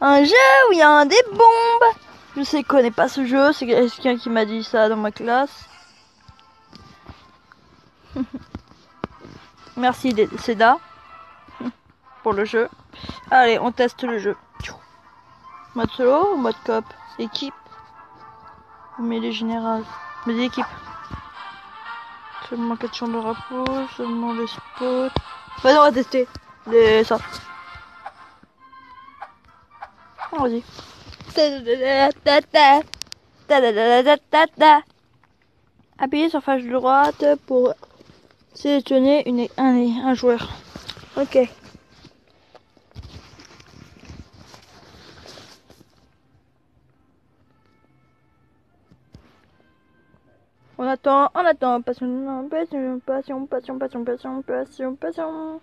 Un jeu où il y a des bombes Je sais, connais pas ce jeu, c'est quelqu'un qui m'a dit ça dans ma classe. Merci Seda pour le jeu. Allez, on teste le jeu. Mode solo ou mode cop Équipe Mais les générales. Mais l'équipe. Seulement 4 champs de rapport, seulement les spots. Vas-y, on va tester les... ça. Vas-y. Appuyez sur flash droite pour sélectionner une, un, un joueur. Ok. On attend, on attend, passion, passion, passion, passion, passion, passion, passion, passion.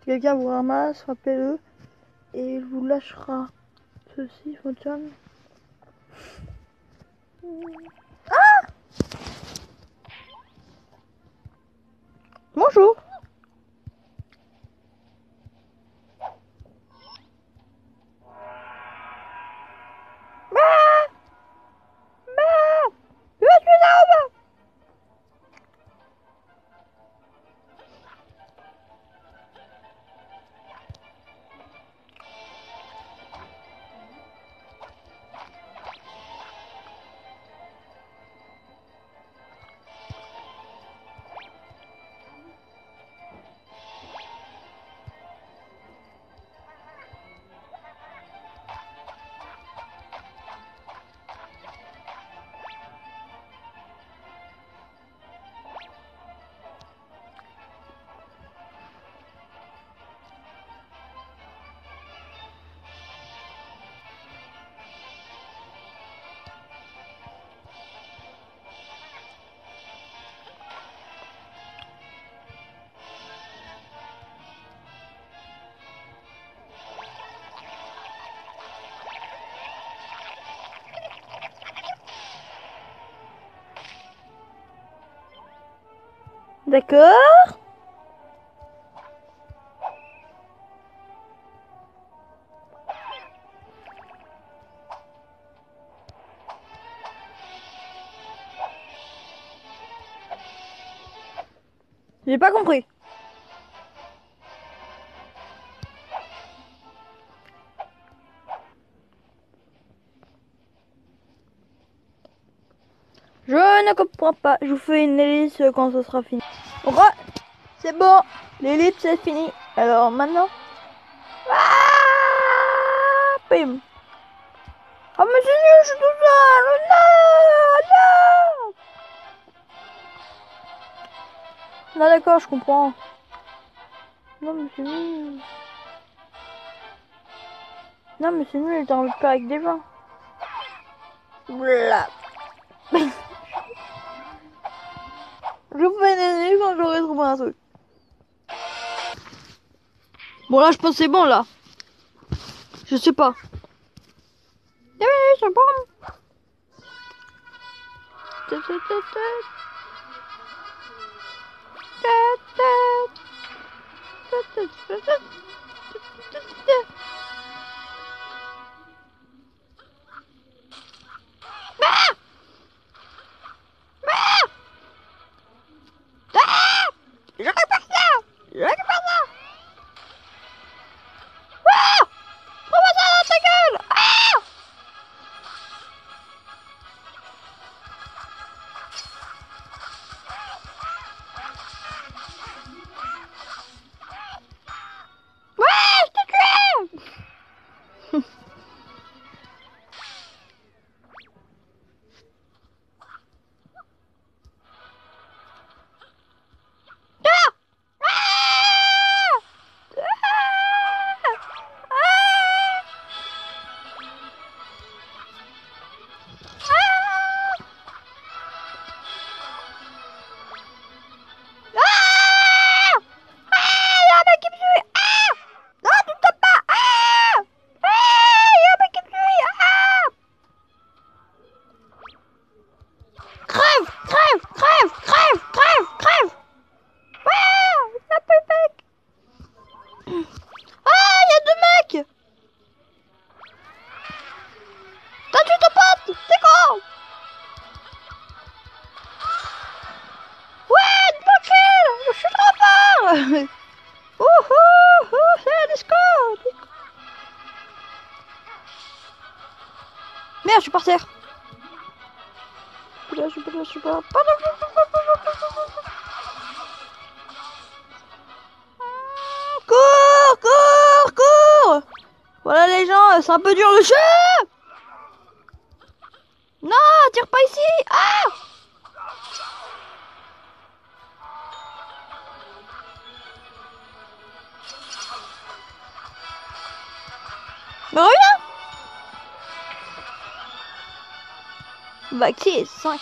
Si quelqu'un vous ramasse, rappelez-le et il vous lâchera. Ceci fonctionne. Ah Bonjour D'accord J'ai pas compris. Je ne comprends pas. Je vous fais une hélice quand ce sera fini. C'est bon. L'ellipse c'est fini. Alors maintenant? Ah Bim. Oh mais c'est nul, je suis tout seul. Non, non. Non d'accord, je comprends. Non mais c'est nul. Non mais c'est nul, t'as envie de faire avec des gens. Blah. Je vous fais une quand j'aurai trouvé un truc. Bon là je pense c'est bon là. Je sais pas. Uhul, uhul, Discord Merde, je suis par terre. Je suis pas je suis pas Cours, cours, cours. Voilà les gens, euh, c'est un peu dur le jeu. Non, tire pas ici. Ah Mais reviens Vaxi 5.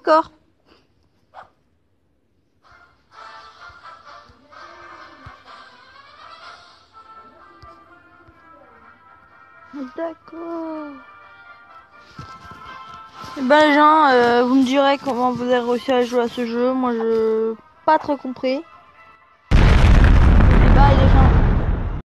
D'accord. D'accord. Ben gens, euh, vous me direz comment vous avez réussi à jouer à ce jeu. Moi je pas trop compris.